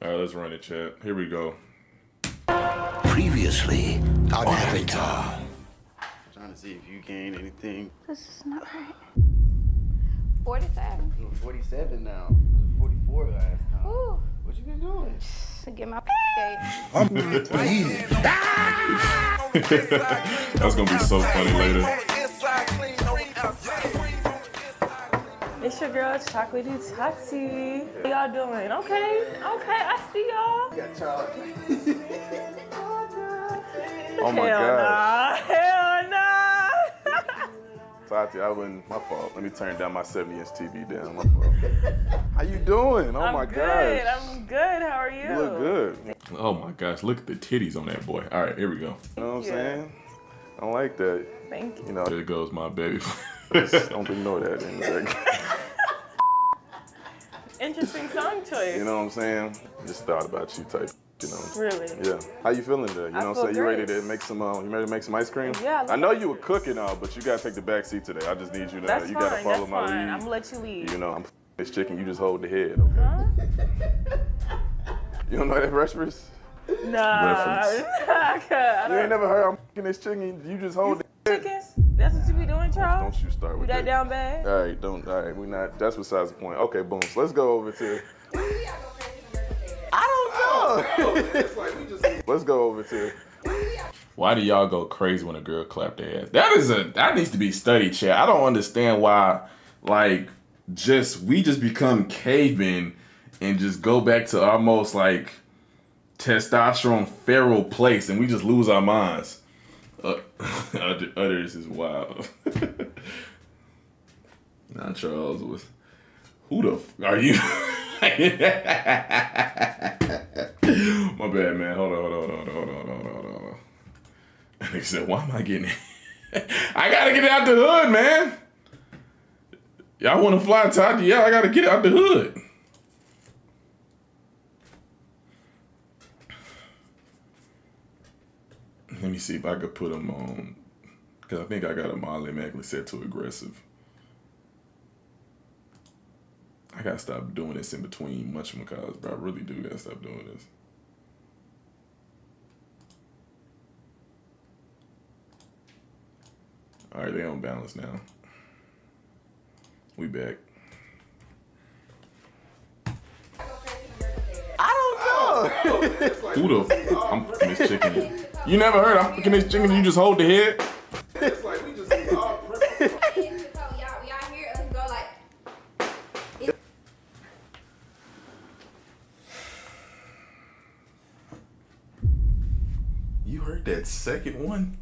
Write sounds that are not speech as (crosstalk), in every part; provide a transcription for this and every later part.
All right, let's run it, chat. Here we go. Previously on Avatar. Trying to see if you gained anything. This is not right. 47. You're 47 now. It 44 last time. Ooh. What you been doing? To get my gate. (laughs) That's gonna be so funny later. It's your girl, Chocolatey Toxie. How y'all doing? Okay, okay, I see y'all. Got Charlie. (laughs) Oh my Hell gosh. nah, hell nah. (laughs) Tati, I wouldn't. My fault. Let me turn down my 70 inch TV down. My fault. How you doing? Oh I'm my good, gosh. I'm good. How are you? You look good. Oh my gosh, look at the titties on that boy. All right, here we go. You know what I'm Yeah. saying? I don't like that. Thank you. You know, there goes my baby. (laughs) don't ignore that. in a second. Interesting song choice. You know what I'm saying? Just thought about you type. You know. Really? Yeah. How you feeling today? You I know what I'm saying? You ready to make some uh, you ready to make some ice cream? Yeah, I I know you were cooking all, but you gotta take the back seat today. I just need you to That's you fine. gotta follow That's my fine. lead. I'm gonna let you lead. You know, I'm this chicken, you just hold the head, okay? Huh? You don't know that reference? Nah. Reference. (laughs) I can't. You ain't never heard I'm f***ing this chicken, you just hold the head. Chickens? That's what you be doing, Charles? Don't you start You with that down bad? All right, don't. All right, we're not. That's besides the point. Okay, boom. So let's go over to. I don't know. (laughs) let's go over to. Why do y'all go crazy when a girl clap their ass? That is a that needs to be studied, chat. I don't understand why, like, just we just become cavemen and just go back to almost like testosterone feral place, and we just lose our minds. (laughs) Others is wild. (laughs) Not Charles was. Who the f- are you? (laughs) My bad, man. Hold on, hold on, hold on, hold on, hold on, hold on. And he said, "Why am I getting it? I gotta get out the hood, man. Y'all want to fly Tati? Yeah, I gotta get out the hood." Let me see if I could put them on, because I think I got a Molly Mackley set to aggressive. I gotta stop doing this in between much macaws, bro. I really do gotta stop doing this. All right, they on balance now. We back. Who the? F- I'm cooking this chicken. You never heard? I'm fucking this chicken. You just hold the head. it's like we just all (laughs) Y'all, y'all hear us go like. You heard that second one?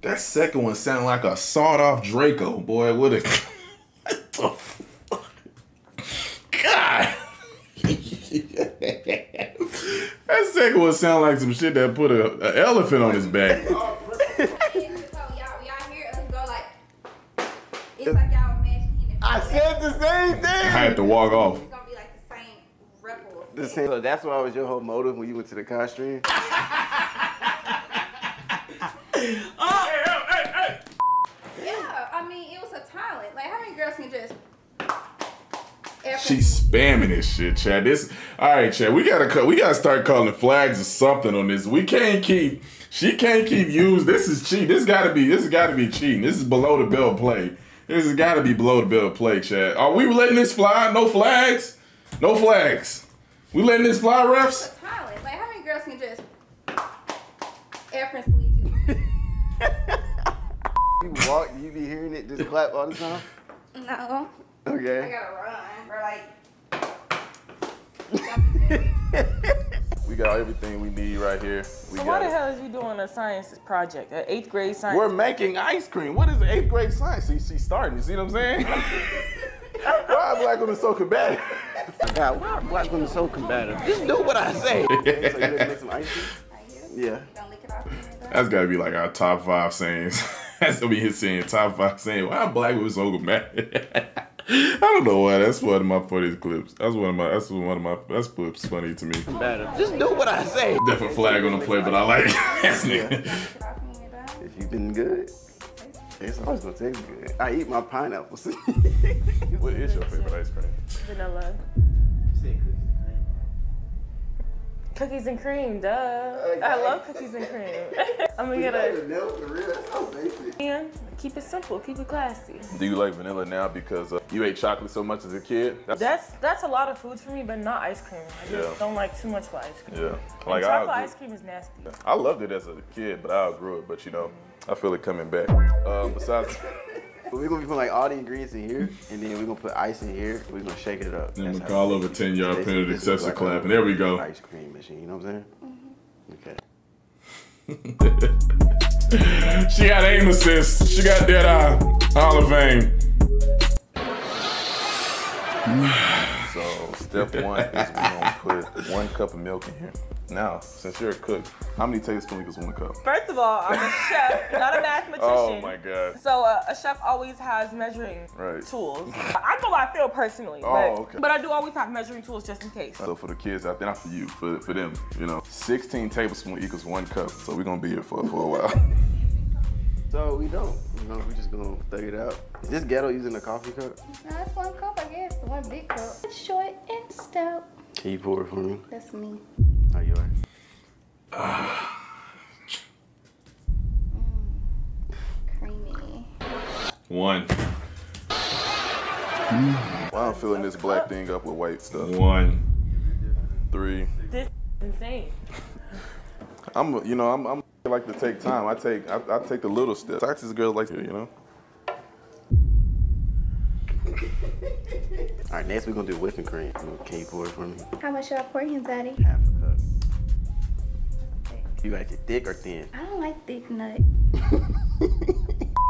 That second one sounded like a sawed off Draco, boy. What a. what the fuck? God! That second one sounded like some shit that put a, a elephant on his back. (laughs) Y'all, y'all hear us go like. It's like y'all imagining. I said the same thing. I had to walk off. It's gonna be like the same ripple. The same. So that's why I was your whole motive when you went to the car stream. (laughs) (laughs) Yeah, I mean, it was a talent. Like, how many girls can just. Effort- She's spamming this shit, Chad. This, all right, Chad. We gotta cut. We gotta start calling flags or something on this. We can't keep. She can't keep using. This is cheat. This gotta be. This gotta be cheating. This is below the belt play. This has gotta be below the belt play, Chad. Are we letting this fly? No flags. No flags. We letting this fly, refs? It's a talent. Like, how many girls can just. Effortlessly just. (laughs) You walk, you be hearing it just clap all the time. No. I Okay. gotta run. Or like. (laughs) We got everything we need right here. We So why the it. hell is you doing a science project, an eighth grade science? We're making ice cream. What is eighth grade science? See, she's starting. You see what I'm saying? (laughs) Why are black women so combative? God, why are black women so combative? Just do what I say. okay, (laughs) so you ready to make some ice cream? Yeah. Don't lick it off. the That's gotta be like our top five sayings. That's gonna be his saying top five saying. Why are black women so mad? I don't know why. That's one of my funniest clips. That's one of my. That's one of my. That's clips funny to me. Combative. Just do what I say. Different flag on the play, but I like (laughs) it. That's nigga. Lick it off when you're done. If you've been good, it's always gonna taste good. I eat my pineapples. (laughs) What is your favorite ice cream? Vanilla. Cookies and cream, duh. I love cookies and cream. (laughs) (laughs) I'm gonna get a Vanilla for real? That's so basic. and keep it simple, keep it classy. Do you like vanilla now because uh, you ate chocolate so much as a kid? That's that's a lot of foods for me, but not ice cream. I just Yeah. don't like too much for ice cream. yeah. And Like I, chocolate outgrew- ice cream is nasty. I loved it as a kid, but I outgrew it. But you know, I feel it coming back. Uh, besides, (laughs) But we're gonna be putting like all the ingredients in here, and then we're gonna put ice in here. We're gonna shake it up. then we call over 10 yard penalty, excessive like a clapping. There we go. Ice cream machine. You know what I'm saying? Mm-hmm. (laughs) Okay. She got aim assist. She got dead eye. Hall of Fame. (sighs) So step one is we're gonna put one cup of milk in here. Now, since you're a cook, how many tablespoons equals one cup? First of all, I'm a (laughs) chef, not a mathematician. Oh my god. So uh, a chef always has measuring Right. tools. (laughs) I know how I feel personally, Oh, but, okay. but I do always have measuring tools just in case. So for the kids out there, not for you, for, for them, you know, 16 tablespoons equals one cup. So we're gonna be here for, for a while. (laughs) So we don't. You know, we're just gonna thug it out. Is this ghetto using a coffee cup? No, that's one cup, I guess. One big cup. Short and stout. Can you pour it for me? That's me. Oh, you are. Creamy. One. Mm. Why I'm filling this black thing up with white stuff. One. Three. This is insane. (laughs) I'm, you know, I'm, I'm I like to take time. I take, I, I take the little steps. Texas girls like to, you know. All right, next we're gonna do whipping cream. Can you pour it for me? How much should I pour in, Daddy? Half a cup. You like it thick or thin? I don't like thick nut. (laughs)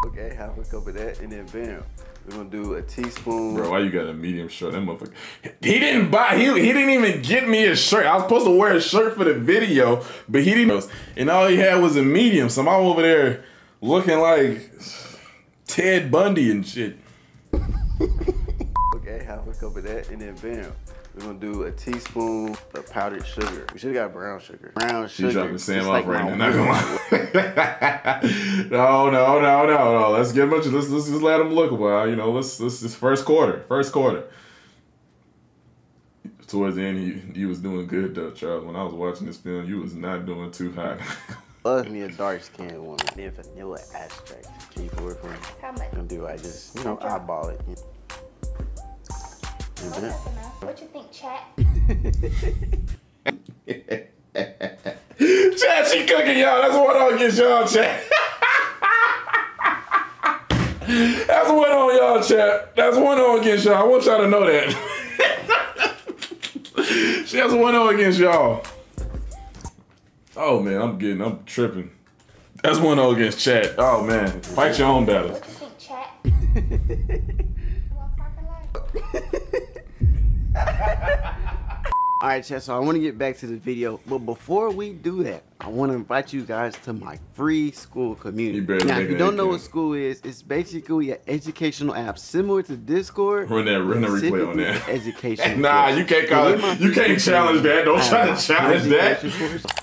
Okay, half a cup of that, and then bam, we're gonna do a teaspoon. Bro, why you got a medium shirt? That motherfucker. He didn't buy. He, he didn't even get me a shirt. I was supposed to wear a shirt for the video, but he didn't. And all he had was a medium. So I'm over there looking like Ted Bundy and shit. (laughs) Okay, half a cup of that, and then bam, we're gonna do a teaspoon of powdered sugar. We should have got brown sugar. Brown sugar. You dropping Sam It's off like right now. Not gonna lie. (laughs) no, no, no, no, no. Let's get much. Let's, let's just let him look a while. You know, let's let's just first quarter. First quarter. Towards the end, he, he was doing good though, Charles. When I was watching this film, you was not doing too hot. (laughs) Love me a dark skinned woman. Then vanilla abstract. Can you pour it for me? How much? I'm gonna do I just, you know, eyeball it. That's enough. What you think, chat? (laughs) Chad, she cooking y'all. That's what on against y'all, Chad. (laughs) That's one on y'all, Chad. That's one on against y'all. I want y'all to know that. (laughs) she has one on against y'all. Oh man, I'm getting, I'm tripping. That's one on against Chad. Oh man, fight your own battles. What you think, chat? You want talking like? All right, chat. So I want to get back to the video, but before we do that, I want to invite you guys to my free Skool community. You now, if you don't know what Skool is, it's basically an educational app similar to Discord. Run that, run the replay on that. Education. (laughs) Nah, you can't call In it. You can't challenge that. Don't try to challenge that.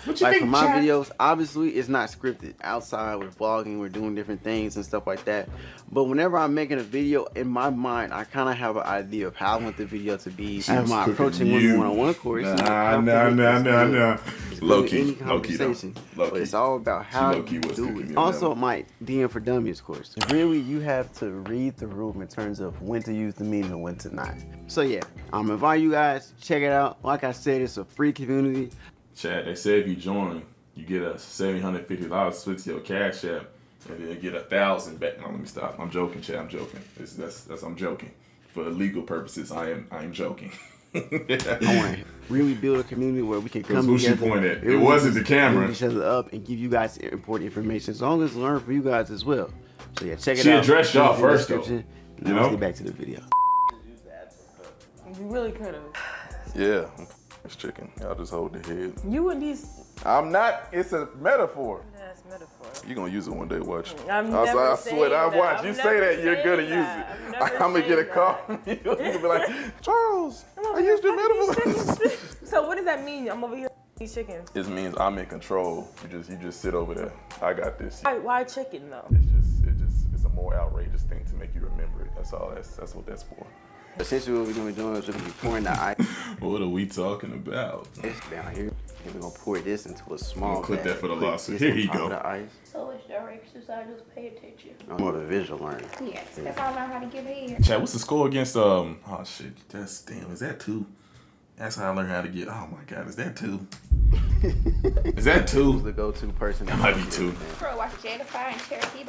What you like think, for my Chad? videos, obviously it's not scripted. Outside, we're vlogging, we're doing different things and stuff like that. But whenever I'm making a video, in my mind, I kind of have an idea of how I want the video to be. She Am was I approaching one-on-one course? Nah, nah, nah, nah, nah. Low Low key, low key though. Conversation. Low But key. it's all about how you key do it. you Also, down. my DM for Dummies course. Really, you have to read the room in terms of when to use the meme and when to not. So yeah, I'm inviting you guys. Check it out. Like I said, it's a free community. Chad, they say if you join, you get a seven hundred fifty dollars split to your cash app, and then get a thousand back. No, let me stop. I'm joking, Chad. I'm joking. This, that's that's I'm joking. For legal purposes, I am I am joking. (laughs) I want to really build a community where we can come who she together. point at? It wasn't the camera. build each other up and give you guys important information. As long as learn for you guys as well. So yeah, check it She out. She addressed y'all Link in the first, though. description. You Now know? let's get back to the video. You really could have. yeah, it's chicken. Y'all just hold the head. You and these. I'm not. It's a metaphor. That's metaphor. You gonna use it one day, watch. I'm I, never I swear, I that. watch. I'm you say that, you're gonna use that. I'm it. (laughs) I'm gonna get a call (laughs) from you. You're gonna be like, Charles, (laughs) I used your metaphor. So what does that mean? I'm over here these chickens. This means I'm in control. You just, you just sit over there. I got this. Why, why chicken though? It's just, it just, it's a more outrageous thing to make you remember it. That's all. That's, that's what that's for. Essentially, what we're gonna be doing is we're gonna be pouring the (laughs) ice. what are we talking about? It's down here. And we're gonna pour this into a small clip bag. that for the lawsuit. Here you go. of The ice. So it's your exercise, just pay attention. I'm more of a visual learner. Yes, that's how I learned how to give head. Chad, what's the score against um? Oh shit, that's damn. Is that two? That's how I learned how to get. Oh my god, is that two? (laughs) is that Who's two? the go-to person? That might be two. Bro, watch Jada Fire and Cherokee.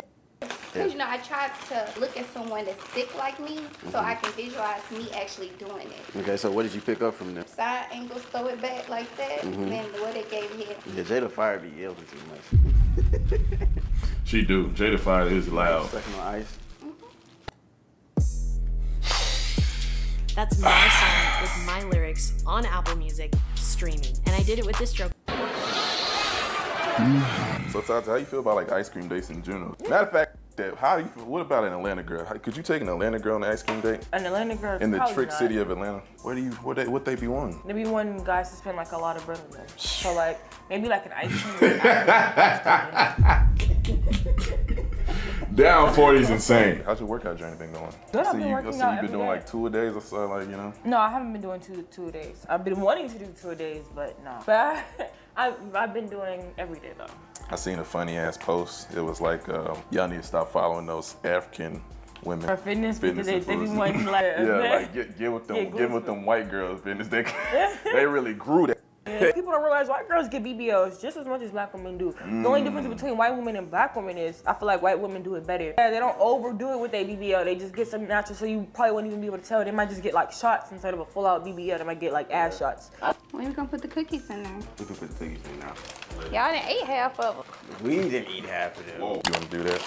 Because, you know, I tried to look at someone that's thick like me so mm-hmm. I can visualize me actually doing it. Okay, so what did you pick up from them? Side angles, throw it back like that, mm-hmm. And then what it gave head. Yeah, Jada Fire be yelling too much. (laughs) She do. Jada Fire is loud. Sucking on ice. Mm-hmm. That's my song with my lyrics on Apple Music streaming. And I did it with this stroke. So Tata, how you feel about like ice cream dates in general? Matter of fact, that how you what about an Atlanta girl? How, could you take an Atlanta girl on an ice cream date An Atlanta girl. in the trick not. city of Atlanta? Where do you what they what they be wanting? They be wanting guys to spend like a lot of bread on them. So like maybe like an ice cream. Down 40 is insane. How's your workout journey been going? Good, I I've see been you, I see out you been doing day. like two a days or so, like you know. no, I haven't been doing two two a days. I've been wanting to do two a days, but no. But I, (laughs) I I've been doing every day though. I seen a funny ass post. It was like, um, y'all need to stop following those African women. For fitness, because they, they be influencers. wanting like (laughs) yeah, (laughs) like get, get with them, Yeah, get with them white girls business. They (laughs) they really grew that. People don't realize white girls get BBLs just as much as black women do. The only difference mm. between white women and black women is I feel like white women do it better. Yeah, they don't overdo it with their BBL. They just get some natural, so you probably wouldn't even be able to tell. They might just get like shots instead of a full out BBL. They might get like ass shots. When are we gonna put the cookies in there? We can put the cookies in now. Y'all done ate half of them. We didn't eat half of them. You want to do that?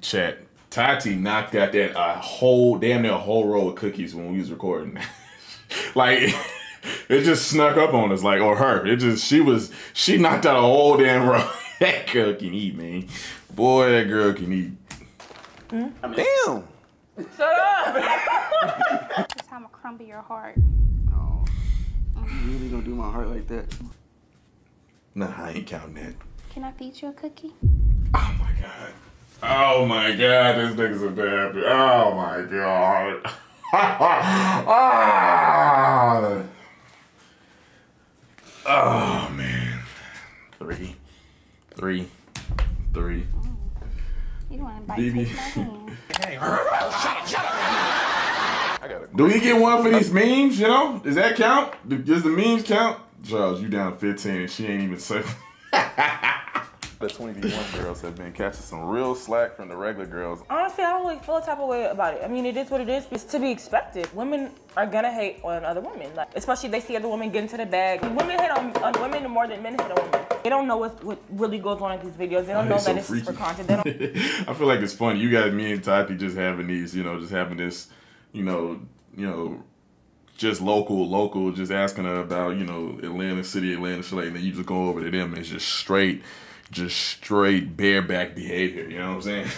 Chat. Tati knocked out that a whole damn near a whole row of cookies when we was recording. (laughs) like (laughs) (laughs) it just snuck up on us, like or her. It just she was she knocked out a whole damn row. (laughs) that girl can eat, man. Boy, that girl can eat. Damn. Shut up! (laughs) That's how I'm gonna crumble your heart. Oh. You really gonna do my heart like that? Nah, I ain't counting that. Can I feed you a cookie? Oh my god. Oh my god, this nigga's a bad bitch. Oh my god. ah. Oh man. Three. Three. Three. You wanna bite Baby. taste my hand? I Do we get one for these memes, you know? Does that count? Does the memes count? Charles, you down 15 and she ain't even saying. (laughs) the 20v1 girls have been catching some real slack from the regular girls. Honestly, I don't really feel a type of way about it. I mean, it is what it is. It's to be expected. Women are gonna hate on other women, like especially if they see other women get into the bag. Women hate on, on women more than men hate on women. They don't know what, what really goes on in these videos. They don't know It's that this is for content. They don't. (laughs) I feel like it's funny. You guys, me and Tati, just having these, you know, just having this, you know, you know, just local, local, just asking her about, you know, Atlanta City, Atlanta shit, and then you just go over to them and it's just straight, just straight bareback behavior. You know what I'm saying?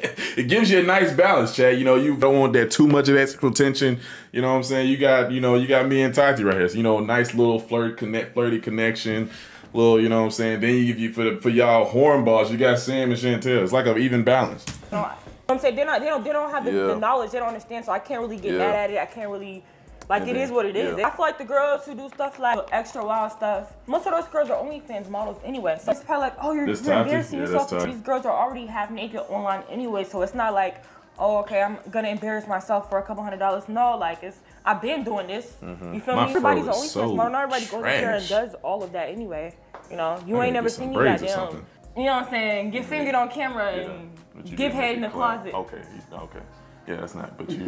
(laughs) it gives you a nice balance, Chad. You know, you don't want that too much of that sexual tension. You know what I'm saying? You got, you know, you got me and Tati right here. So, you know, nice little flirt, connect, flirty connection. Little, you know what I'm saying? Then you give you for the, for y'all hornballs, you got Sam and Shantel. It's like an even balance. know, I- I'm saying they're not. They don't. They don't have the, Yeah. the knowledge. They don't understand. So I can't really get Yeah. mad at it. I can't really. Like it is what it is. yeah. I feel like the girls who do stuff like extra wild stuff, most of those girls are OnlyFans models anyway. So it's probably like, oh, you're, This you're embarrassing Yeah, yourself. These girls are already half naked online anyway, so it's not like, oh, okay, I'm gonna embarrass myself for a couple hundred dollars. No, like it's I've been doing this. You feel My me? Everybody's fro an is OnlyFans so model. Not everybody goes in there and does all of that anyway. You know, you I ain't never seen me goddamn. You know what I'm saying? Get fingered on camera and give head in the closet. Okay, okay. Yeah, that's not, but you,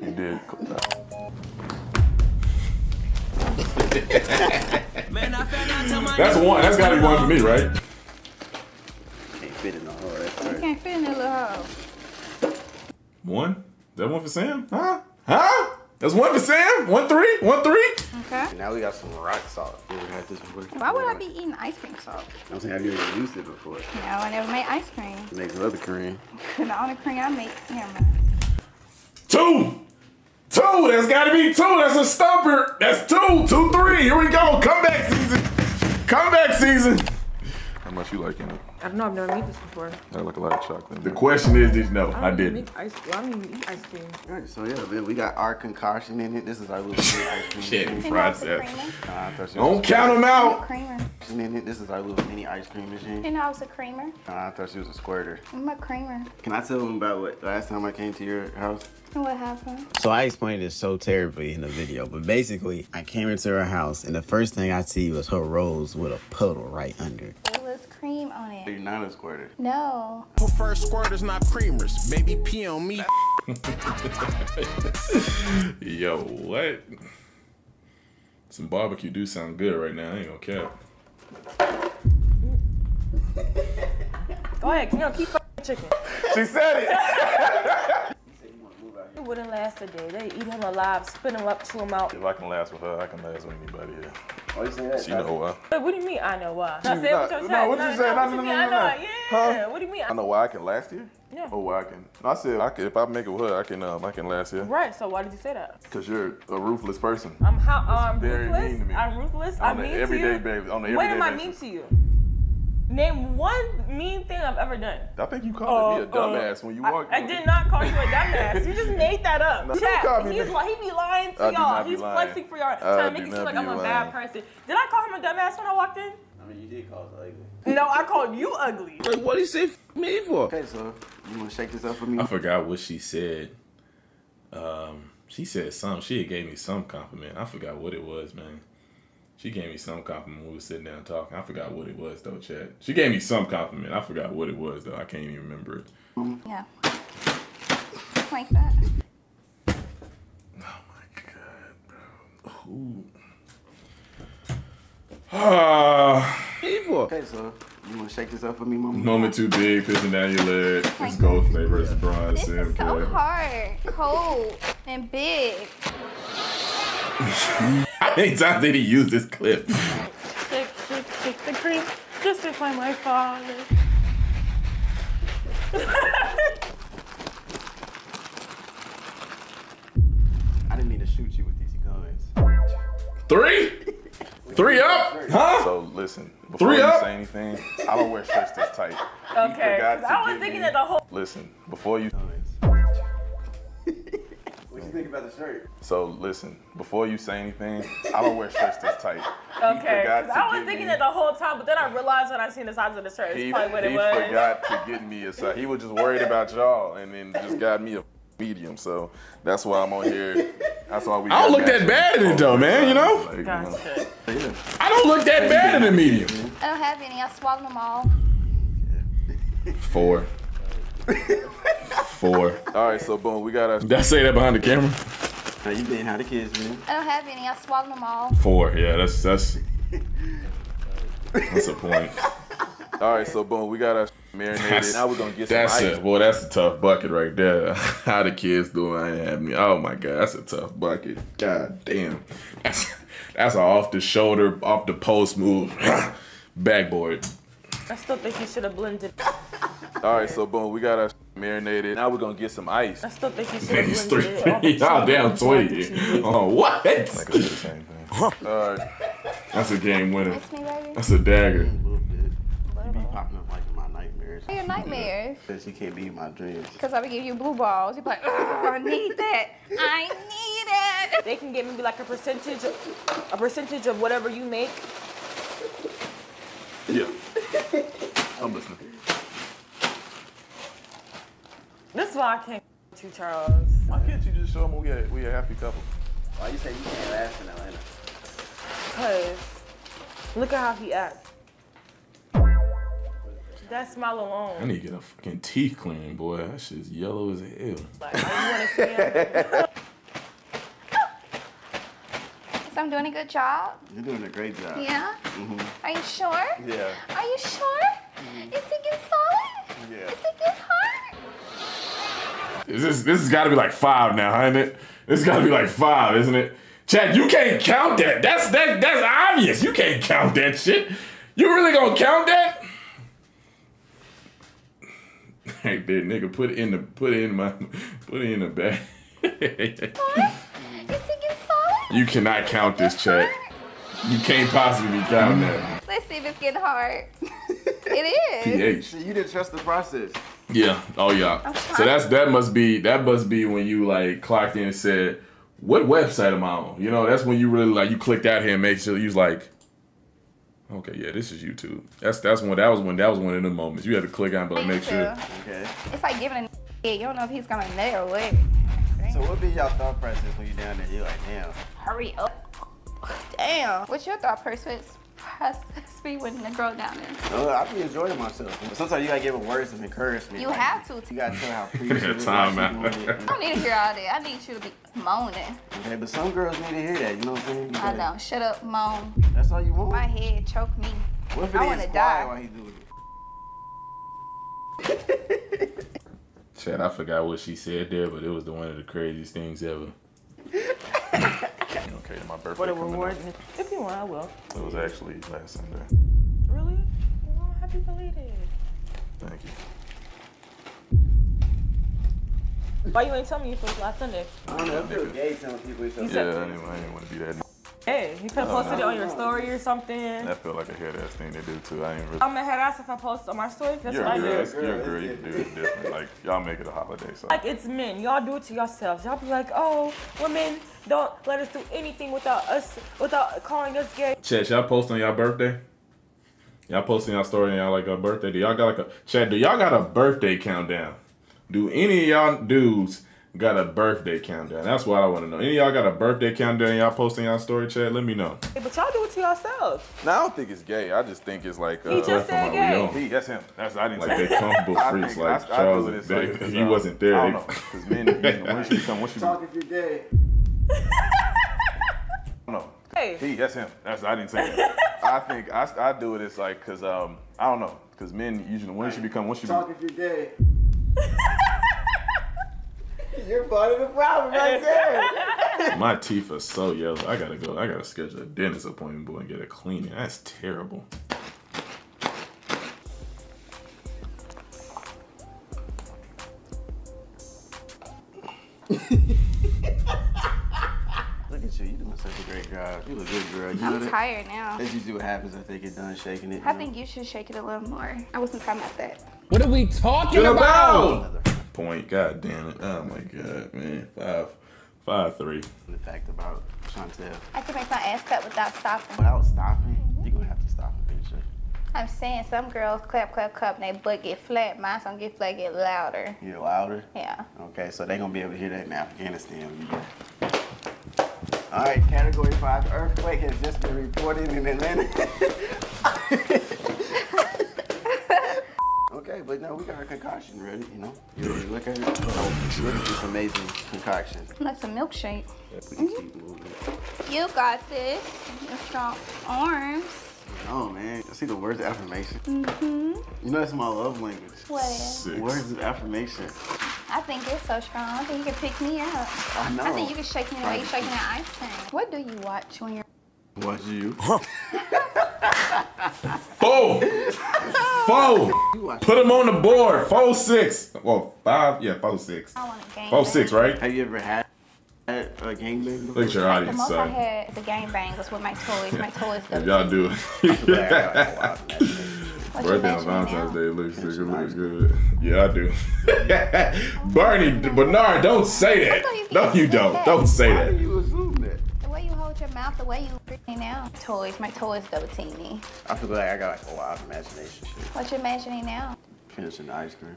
you did. That's one. That's gotta be one for me, right? Can't fit in the hole. That's You right. can't fit in that little hole. One. That one for Sam? Huh? Huh? That's one for Sam. One three. One three. Okay. And now we got some rock salt. You ever had this before? Why would I be eating ice cream salt? I'm saying, have you ever used it before? No, I never made ice cream. Makes other cream. (laughs) The only cream I make, never mind. Two. Two. That's gotta be two. That's a stumper. That's two. Two three. Here we go. Comeback season. Comeback season. How much you like in it? I don't know. I've never made this before. I like a lot of chocolate. The question is, did you know? I, don't didn't. Make ice, well, I don't even eat ice cream. All right, so yeah, man, we got our concoction in it. This is our little mini ice cream. Shit, machine. fried it's a that. creamer. Nah, I thought she Don't count them out. Creamer. in it. This is our little mini ice cream machine. You know I was a creamer. Nah, I thought she was a squirter. I'm a creamer. Can I tell them about what last time I came to your house? And what happened? So I explained it so terribly in the video, but basically, I came into her house and the first thing I see was her rose with a puddle right under. it. It was cream on it. You're not a squirter. No. Prefer squirters, not creamers. Baby pee on me. (laughs) Yo, what? Some barbecue do sound good right now. I ain't gonna cap. Go ahead. You know, keep f***ing chicken. She said it. (laughs) It wouldn't last a day. They eat him alive, spit him up, chew him out. If I can last with her, I can last with anybody here. Why you say that? She know why. Wait, what do you mean? I know why. You I said what not- you no, said. what you say? No, what no, you no, mean? no, I know. no. Yeah. Huh? What do you mean? I know why I can last here. Yeah. Oh, why I can. No, I said I can. If I make it with her, I can. Um, I can last here. Right. So why did you say that? Cause you're a ruthless person. I'm how I'm very ruthless. mean to me. I'm ruthless. On I'm the mean everyday to you. basis- on the when everyday am I mean basis. to you? Name one mean thing I've ever done. I think you called me a Uh, dumbass uh, when you I- walked. I, did not call you a dumbass. You just made that up. (laughs) No, Chat, called me he's that. li- he be lying to I do y'all. not be He's lying. flexing for y'all, trying to make it not seem like I'm a bad person. Did I call him a dumbass when I walked in? I mean, you did call it ugly. No, I called you ugly. Wait, what he say f- me for? Okay, so you want to shake this up for me? I forgot what she said. Um, she said some. She gave me some compliment. I forgot what it was, man. She gave me some compliment when we were sitting down talking. I forgot what it was though, Chad. She gave me some compliment. I forgot what it was though. I can't even remember it. Yeah. Like that. Oh my god, bro. Who? Ah, Me for? Okay, so you want to shake this up for me, mama? moment too big, pissing down your leg. It's gold State versus Bron. This is so hard, cold, and big. (laughs) How many times did he use this clip? Shake, shake, shake the cream, just like my father. (laughs) I didn't mean to shoot you with these guns. Three? Three up? Huh? So listen, before Three you up? say anything, I don't wear shirts this tight. Okay, forgot 'cause I was thinking me- that the whole. Listen, before you (laughs) think about the shirt? so listen, before you say anything, I don't wear shirts this tight. Okay, forgot 'cause I was thinking me- that the whole time, but then I realized when I seen the size of the shirt, it's He, probably what it he was. forgot to get me a size. He was just worried about y'all, and then just got me a medium. So that's why I'm on here. That's why we. I don't look that bad in it though, man, you know? Like, you know. I don't look that bad in a medium. I don't have any. I swallowed them all. Four. (laughs) Four. All right, so boom, we got our Did I say that behind the camera? How you been? How the kids been? I don't have any. I swallowed them all. Four. Yeah, that's that's that's a (laughs) point. All right, so boom, we got our marinated. now we're gonna get some That's ice. it. Boy, that's a tough bucket right there. (laughs) How the kids doing? I ain't have me. Oh my god, that's a tough bucket. God damn. That's that's a off the shoulder, off the post move. Backboard. I still think you should have blended. All right, so boom, we got our marinated. Now we're gonna get some ice. I still think you (laughs) should have He's three. it. All (laughs) the Y'all cheese down twenty. Oh what? I could the same thing. (laughs) All right, That's a game winner. It's me, baby. That's a dagger. A little bit. You be popping up like my nightmares. Your nightmares? Because you can't be my dreams. Because I would give you blue balls. You'd be like, I need that. I need it. They can give me like a percentage, a percentage of whatever you make. Yeah. I'm listening. This is why I can't with you, Charles. why can't you just show them we a, we a happy couple? Why you say you can't last in Atlanta? Cause look at how he acts. That smile alone. I need to get a fucking teeth clean, boy. That shit's yellow as hell. Like, how you wanna see him? So I'm doing a good job. You're doing a great job. Yeah? Mhm. Are you sure? Yeah. Are you sure? Mhm. Is it getting solid? Yeah. Is it getting hard? Is this this has got to be like five now, ain't it? This has got to be like five, isn't it? Chad, you can't count that. That's that that's obvious. You can't count that shit. You really gonna count that? (laughs) Hey, there, nigga, put it in the put it in my put it in the bag. What? Is it getting solid? you cannot count this, Chad. You can't possibly count that. Let's see if it's getting hard. (laughs) It is. PH. So you didn't trust the process. Yeah. Oh yeah. So that's that must be that must be when you like clocked in and said, "What website am I on?" You know, that's when you really like you clicked out here and make sure you was like, "Okay, yeah, this is YouTube." That's that's when that was when that was one of the moments you had to click on, but like, make sure. too. Okay. It's like giving a head. You don't know if he's gonna nut or what. So what be y'all thought process when you down there? You like, damn. Hurry up. Damn. What's your thought process? Process be when the girl down there. Oh, I be enjoying myself. But sometimes you gotta give her words of encouragement. You like, have to. You gotta tell her how (laughs) appreciative you Time are out. (laughs) I don't need to hear all that. I need you to be moaning. Okay, but some girls need to hear that. You know what I'm saying? I gotta- know. Shut up, moan. That's all you want. My head choke me. What if it I is wanna die. while he doing it? Chad, I forgot what she said there, but it was the one of the craziest things ever. (laughs) Okay, my birthday For the coming reward. up. If you want, I will. It was actually last Sunday. Really? Oh, happy belated. Thank you. Why you ain't tell me it was last Sunday? I don't know. I feel gay telling people it's You Yeah, said- I didn't, I didn't want to be that. Hey, you could have oh, posted it on your story or something. That felt like a head ass thing to do too. I ain't really. I'm a head ass if I post on my story. That's You're what a I do. You're a girl. You can do it different. Like y'all make it a holiday. So Like it's men. Y'all do it to yourselves. Y'all be like, oh, women don't let us do anything without us, without calling us gay. Chad, y'all post on y'all birthday? Y'all posting y'all story and y'all like a birthday? Do y'all got like a Chad? Do y'all got a birthday countdown? Do any of y'all dudes got a birthday countdown? That's what I want to know. Any of y'all got a birthday countdown? Y'all posting y'all story, chat? Let me know. Hey, But y'all do it to yourselves. no, I don't think it's gay. I just think it's like. He Uh, just said gay. how we know. he, that's him. That's I didn't Like say they (laughs) comfortable I freaks, like I- I Charles. do they- like, 'cause, he uh, wasn't there. I don't know, because men, men, (laughs) once you become, once you Talk if you're gay. no, Hey. he, that's him. That's I didn't say that. (laughs) I think I, I do it It's like, cause um, I don't know, cause men usually once you become, once you Talk if you're gay. You're part of the problem right there. (laughs) My teeth are so yellow. I gotta go. I gotta schedule a dentist appointment, boy, and get a cleaning. That's terrible. Look at you. You doing such a great job. You a good girl. You I'm that? tired now. That's usually what happens after they get done shaking it. I think you should shake it a little more. I wasn't talking about that. What are we talking Get about? about point. God damn it. Oh my god, man. Five, five, three. The fact about Shantel. I can make my ass cut without stopping. Without stopping, you're gonna have to stop eventually. I'm saying some girls clap, clap, clap, and they butt get flat. Mine's gonna get flat, get louder. You're louder. Yeah. Okay, so they're gonna be able to hear that in Afghanistan when you get. All right, Category Five earthquake has just been reported in Atlanta. (laughs) okay, but no, we got our concoction ready. You know, you ready to look at it? Look at this amazing concoction. That's a milkshake. We can keep moving. You got this. Your strong arms. Oh man, I see the words of affirmation. Mm-hmm. You know that's my love language. What? Words of affirmation. I think it's so strong. I think you can pick me up. I know. I think you can shake me the way you're shaking that ice cream. What do you watch when you're What you? (laughs) Four. (laughs) Four. Put them on the board. Four, six. Well, five. Yeah, four, six. I want a game Four, six, right? Have you ever had a gangbang before? Look at your The audience, most I son. had the game bang was with my toys. My toys go (laughs) If y'all do Yeah, I got a wild imagination. What's your Birthday on Valentine's? Day looks, looks, looks good. Yeah, I do. (laughs) (laughs) Bernie, Bernard, don't say that. No, you don't. Don't say Why do that. you assume that? The way you hold your mouth, the way you freaking now. Toys, my toys go teeny. I feel like I got like a wild imagination. Shit. What you imagining now? Finishing the ice cream.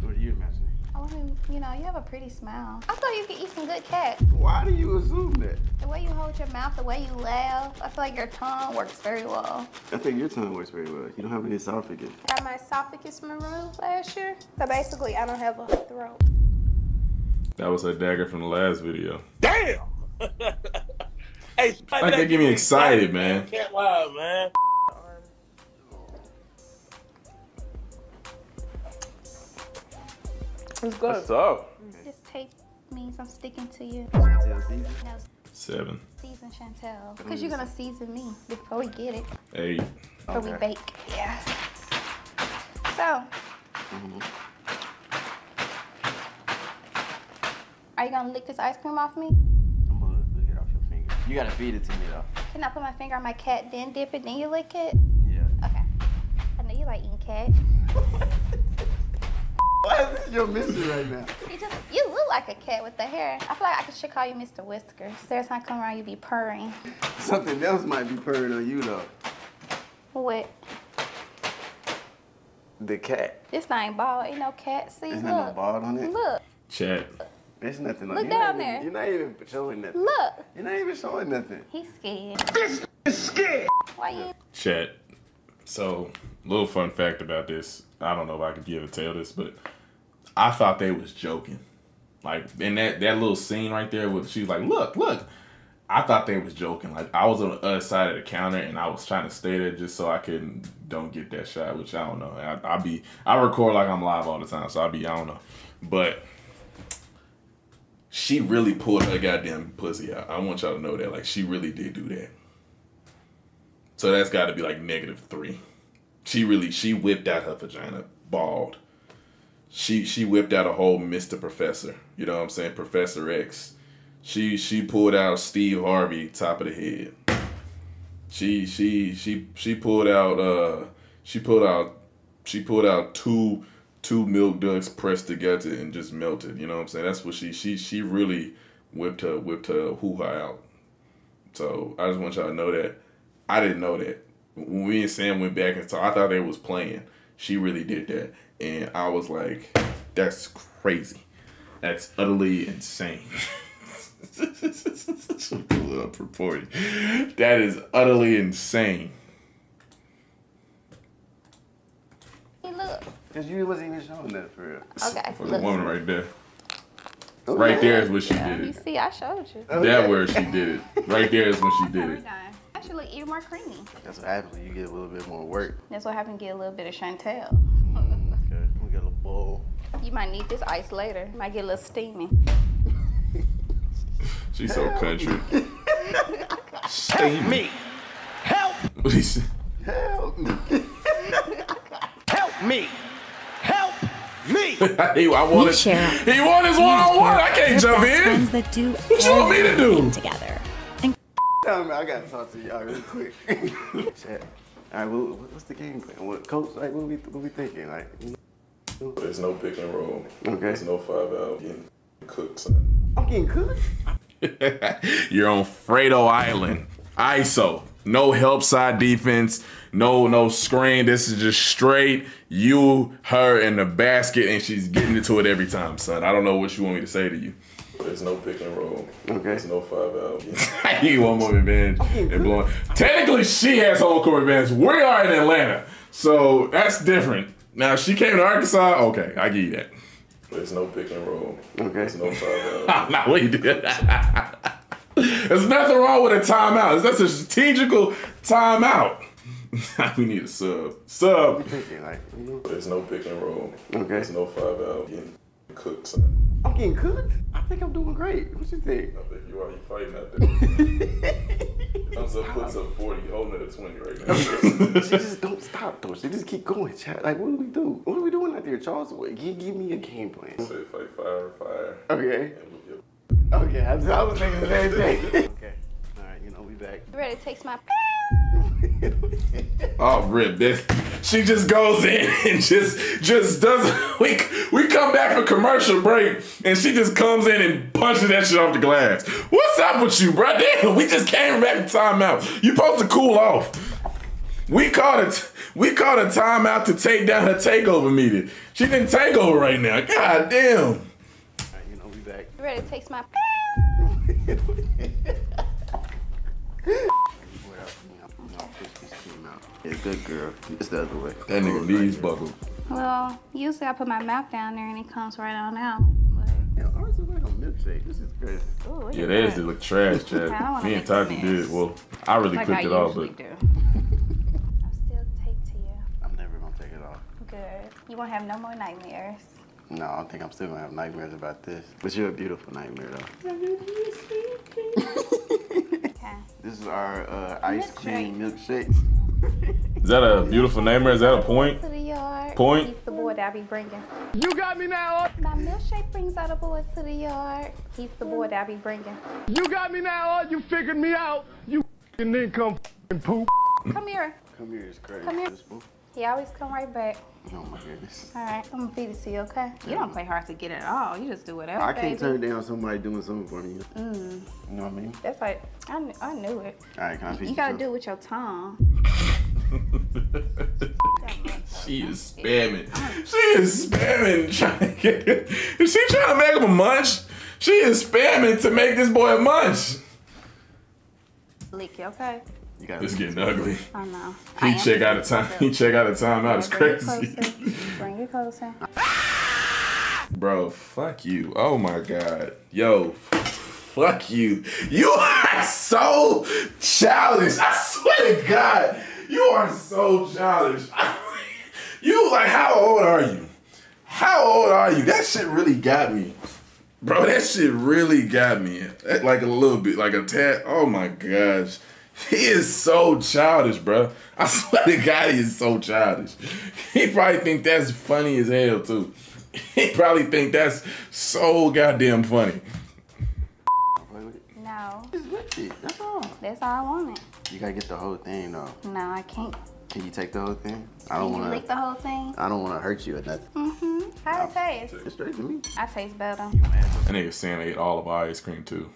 What are you imagining? I want to, you know, you have a pretty smile. I thought you could eat some good cat. Why do you assume that? The way you hold your mouth, the way you laugh, I feel like your tongue works very well. I think your tongue works very well. You don't have any esophagus. I Got my esophagus removed last year, so basically I don't have a throat. That was her dagger from the last video. Damn! (laughs) hey, Like they get me excited, man. Can't lie, man. It's good. What's up? This tape means I'm sticking to you. No, Seven, season Shantel. Because you're going to season me before we get it, eight. before we bake. Yeah. So. Mm-hmm. Are you going to lick this ice cream off me? You gotta feed it to me though. Can I put my finger on my cat, then dip it, then you lick it? Yeah. Okay. I know You like eating cat. (laughs) Why is your mission right now? You just you look like a cat with the hair. I feel like I should call you Mr. Whiskers. Every time I come around, you be purring. Something else might be purring on you though. What? The cat. This thing bald. Ain't no cat. See, There's look. not no bald on it. Look, Chat. There's nothing on Look you're not down even- there. You're not even showing nothing. look. You're not even showing nothing. He's scared. This is scared. Why you? Chat. So, little fun fact about this. I don't know if I could give or tell this, but I thought they was joking. Like in that that little scene right there with she's like, "Look, look." I thought they was joking. Like I was on the other side of the counter and I was trying to stay there just so I couldn't don't get that shot, which I don't know. I, I be I record like I'm live all the time, so I be I don't know, but she really pulled her goddamn pussy out. I want y'all to know that. Like she really did do that. So that's got to be like negative three. She really she whipped out her vagina bald. She she whipped out a whole Mr. Professor. You know what I'm saying? Professor X. She she pulled out Steve Harvey top of the head. She she she she pulled out uh she pulled out she pulled out two two milk ducks pressed together and just melted. You know what I'm saying? That's what she she she really whipped her whipped her hoo ha out. So I just want y'all to know that I didn't know that. When me and Sam went back and talked, I thought they was playing. She really did that, and I was like, "That's crazy. That's utterly insane." (laughs) Up. That is utterly insane. Hey, look. Cause you wasn't even showing that for real. Okay, For the woman right there. Oh, right there is where she did it. You see, I showed you. Oh, that where she did it. Right there is when she did it. done. Actually, look even more creamy. That's what happens when you get a little bit more work. That's what happened. Get a little bit of Shantel. Mm, okay, we got a bowl. You might need this ice later. Might get a little steamy. (laughs) She's so country. Help me! Help! (laughs) What? Help me. Help me! Help (laughs) me! He, I wanted, share- he wanted his one on one. I can't jump friends in. that do What you want me to do? everything together. And Tell me, I gotta talk to y'all real quick. (laughs) Chat. All right, what, what's the game plan? What coach? Like, what we what we thinking? Like, There's no pick and roll. Okay. There's no five out. Getting cooked, son. I'm getting cooked. (laughs) You're on Fredo Island. ISO. No help side defense. No, no screen. This is just straight you, her, in the basket, and she's getting into it every time, son. I don't know what you want me to say to you. There's no pick and roll. Okay. There's no five out. I need one more advantage and blowing. Technically, she has home court advantage. We are in Atlanta, so that's different. Now, if she came to Arkansas. Okay, I give you that. There's no pick and roll. Okay. There's no five (laughs) out. nah, what you did. (laughs) (laughs) There's nothing wrong with a timeout. That's a strategical timeout. (laughs) we need a sub. Sub. Thinking like, you know, There's no pick and roll. Okay. There's no five out. Getting cooked, son. I'm getting cooked. I think I'm doing great. What you think? I think you are. You fighting out (laughs) there. Thumbs up puts up 40. Holding it at 20 right now. she just don't stop though. She just keep going. Chat. Like, what do we do? What are we doing out there, Charles? Give, give me a game plan. Say fight fire, fire. Okay. And we get- Okay. I was, I was thinking the same thing. (laughs) okay. (laughs) All right. You know, we back. You ready to taste my? (laughs) Oh, rip this. She just goes in and just just does. We we come back for commercial break and she just comes in and punches that shit off the glass. What's up with you, bro? Damn, we just came back from timeout. You supposed to cool off. We called it. We called a timeout to take down her takeover meeting. She didn't take over right now. God damn. All right. You know, we back. You ready to taste my? (laughs) Yeah, good girl. It's the other way. That nigga knees buckled. Well, usually I put my mouth down there and it comes right on out. But, Yeah, ours is like a milkshake. This is crazy. ooh, look Yeah, at theirs look trash, I Chad. Me and make a Tati mess. did. Well, I really like cooked I it all, usually but do. I'm still taped to you. I'm never gonna take it off. Good. You won't have no more nightmares. No, I think I'm still gonna have nightmares about this. But you're a beautiful nightmare though. Okay. This is our uh, ice cream milkshake. is that a beautiful name or is that a point? To the yard. Point? He's the boy that I be bringing. You got me now. My milkshake brings all the boys to the yard. He's the boy that I be bringing. You got me now. You figured me out. You and then come and poop. Come here. Come here, it's crazy. Come here. This boo- He always come right back. Oh my goodness. All right, I'm gonna feed it to you, okay? You don't play hard to get at all. You just do whatever, I can't baby. turn down somebody doing something for me. Mm, You know what I mean? that's like I, kn- I knew it. All right, can I feed You you? gotta do it with your tongue. (laughs) She is spamming. She is spamming. (laughs) Trying to get, is she trying to make him a munch? She is spamming to make this boy a munch. Lick it, okay? You gotta It's getting ugly. I know. I He am check out of time. He check out of timeout. It's Bring it crazy. Bring it closer. Bro, fuck you. Oh my god. Yo, fuck you. You are so childish. I swear to God. You are so childish. (laughs) You like how old are you? How old are you? That shit really got me. Bro, that shit really got me. Like a little bit, like a tad. Oh my gosh. He is so childish, bro. I (laughs) swear to God, he is so childish. He probably think that's funny as hell too. (laughs) He probably think that's so goddamn funny. No, Just lick it. That's all. that's all I wanted. You gotta get the whole thing though. No, I can't. Can you take the whole thing? I don't wanna. lick the whole thing? I don't wanna hurt you or nothing. Mm-hmm. How it taste? It's straight to me. I taste better. That nigga Sam ate all of our ice cream too.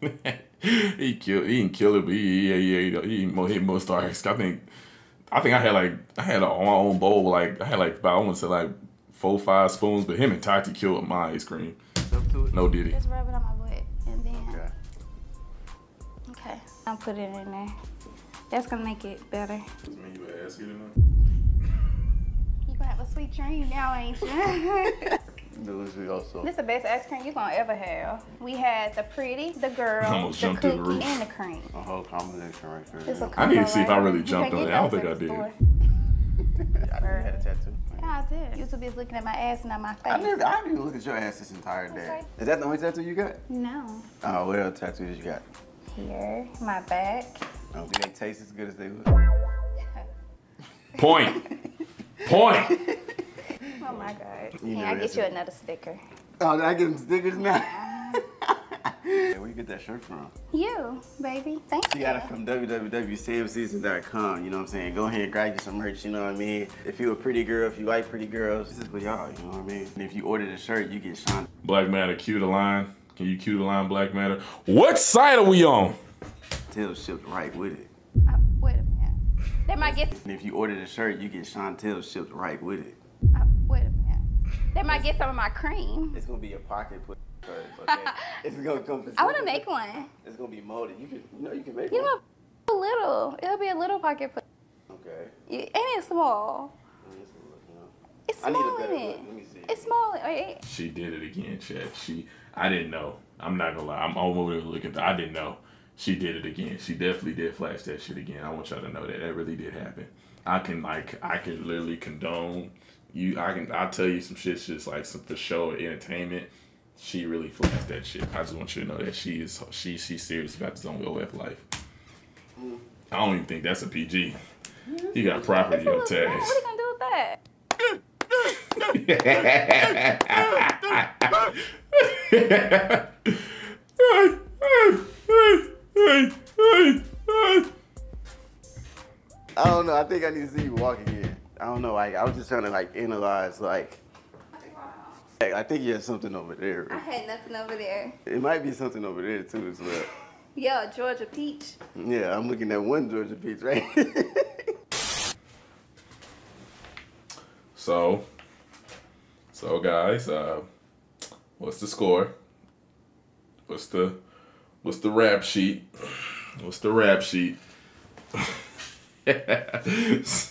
(laughs) he killed. He didn't kill it, but he he he ate, he ate he ate most of our ice. I think. I think I had like I had a, my own bowl. Like I had like about I want to say like four five spoons, but him and Tati killed my ice cream. No diddy. Just rub it on my butt and then. Okay. Okay. I'll put it in there. That's gonna make it better. You gonna have a sweet dream now, ain't you? (laughs) (laughs) Delicious also. this the best ice cream you gonna ever have. We had the pretty, the girl, (laughs) the jumped through the cookie, roof. and the cream. A whole combination right It's a there. I need to see if I really jumped on it. I don't think I those at the did. store. I never had a tattoo. Yeah, I did. You too busy looking at my ass and not my face. I never. I didn't even look at your ass this entire day. Okay. Is that the only tattoo you got? No. Oh, what other tattoos you got? Here, my back. Oh, do they taste as good as they look? (laughs) Point. Point. (laughs) Oh my god. You Can know I get you it. another sticker? Oh, did I get them stickers now? (laughs) hey, where you get that shirt from? You, baby. Thank She you. got it from www.samseason.com. You know what I'm saying? Go ahead and grab you some merch. You know what I mean? If you're a pretty girl, if you like pretty girls, this is for y'all. You know what I mean? And if you order the shirt, you get Sean. Black Matter, cue the line. Can you cue the line, Black Matter? What side are we on? Tail shipped right with it. Uh, wait a minute. They might get. And if you order the shirt, you get Shantel shipped right with it. Uh, wait a minute. They might get some of my cream. It's gonna be a pocket put first, okay? (laughs) it's gonna come. I want to make one. It's gonna be molded. You can, you know, you can make one. You one. know, a little. It'll be a little pocket. Put. Okay. You- Ain't it small? Mm, it's I need a small better in look. it. Let me see. It's small. Right? She did it again, Chad. She, I didn't know. I'm not gonna lie. I'm all over there looking. I didn't know. She did it again. She definitely did flash that shit again. I want y'all to know that that really did happen. I can like, I can literally condone you. I can, I'll tell you some shit just like some for show entertainment. She really flashed that shit. I just want you to know that she is, she, she's serious about this on OF life. Mm. I don't even think that's a PG. Mm-hmm. You got property on What are you gonna do with that? (laughs) I don't know. I think I need to see you walk again. I don't know. Like I was just trying to like analyze. Like Hey, I think you have something over there. I had nothing over there. It might be something over there too as well. (laughs) Yeah, Georgia peach. Yeah, I'm looking at one Georgia Peach, right? (laughs) So, so guys, uh, what's the score? What's the what's the rap sheet? (laughs) What's the rap sheet?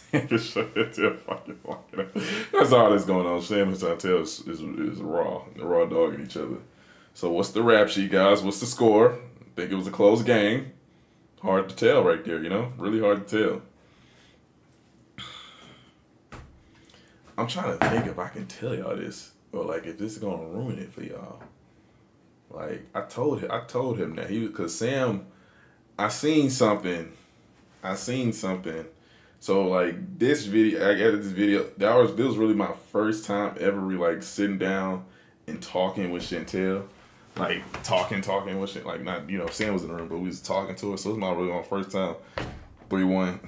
(laughs) That's all that's going on. Sandra Shantel is, is, is raw. The raw dogging each other. So what's the rap sheet, guys? What's the score? I think it was a close game. Hard to tell right there, you know? Really hard to tell. I'm trying to think if I can tell y'all this or like if this is gonna ruin it for y'all. Like I told him, I told him that he because Sam, I seen something, I seen something. So like this video, I edited this video. That was this was really my first time ever like sitting down and talking with Shantel, like talking, talking with Shantel. Like not you know Sam was in the room, but we was talking to her. So it was my really my first time. Three one.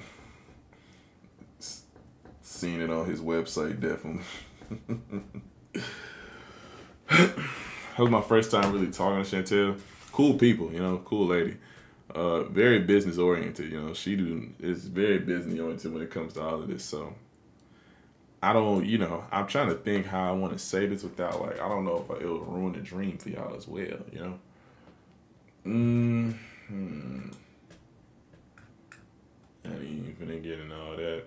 seen it on his website definitely. (laughs) that was my first time really talking to Shantel. Cool people, you know, cool lady. Uh, very business oriented, you know. She do is very business oriented when it comes to all of this. So I don't, you know, I'm trying to think how I want to say this without like I don't know if it will ruin the dream for y'all as well, you know. Hmm. I ain't even getting all that.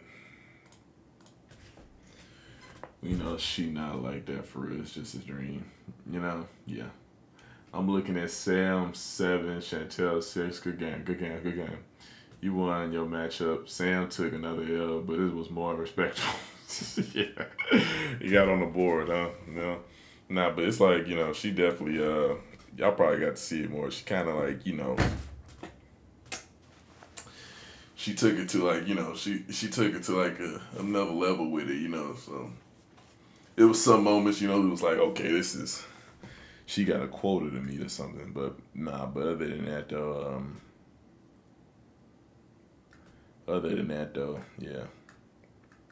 You know, she not like that for real. It's just a dream. You know? Yeah. I'm looking at Sam seven, Shantel six. Good game, good game, good game. You won your matchup. Sam took another L, but it was more (laughs) respectful. (laughs) yeah, you got on the board, huh? No, nah, but it's like you know, she definitely. Uh, y'all probably got to see it more. She kind of like you know. She took it to like you know she she took it to like a, another level with it you know so it was some moments you know it was like okay this is she got a quota to meet or something. But nah, but other than that though, um, other than that though, yeah,